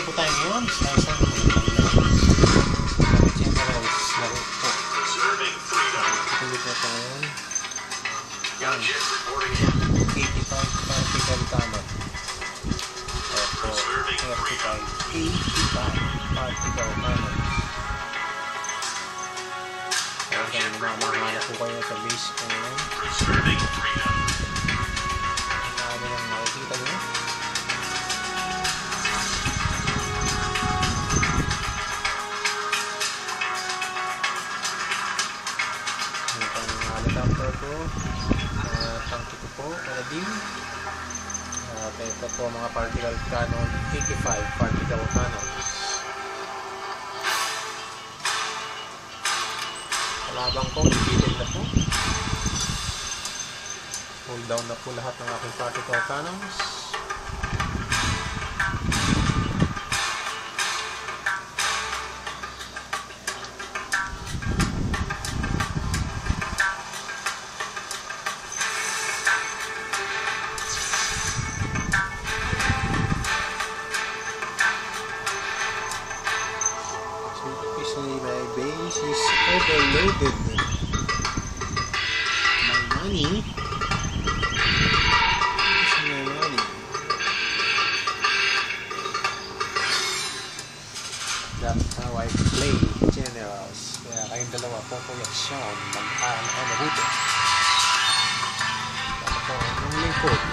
nakalagay po tayo ngayon sa isang chamber house na rin po. Hindi po ito ngayon. Yan. 85 para pigal tama. Opo. 35. 85 para pigal tama. Yan, mamahala po kayo sa base ko ngayon. Ang helicopter ko. Uh, tangki ko po, Aladdin. At ito po mga particle cannon, 85 particle cannon. Kalabang ko, defeated na po. Pull down na po lahat ng aking particle cannons. Officially my base is overloaded. My money is my money. That's how play generals. Kaya kayong dalawa po Kuya Sean, mag-aan ano buto. Ako ang lingkod.